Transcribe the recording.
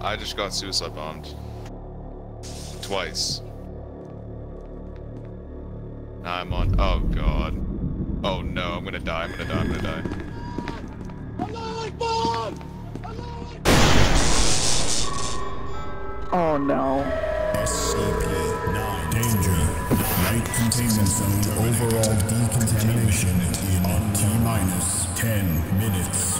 I just got suicide bombed. Twice. Now I'm on. Oh god. Oh no, I'm gonna die, I'm gonna die, I'm gonna die. Oh no. SCP-9 Danger. Light containment zone overall decontamination in T minus 10 minutes.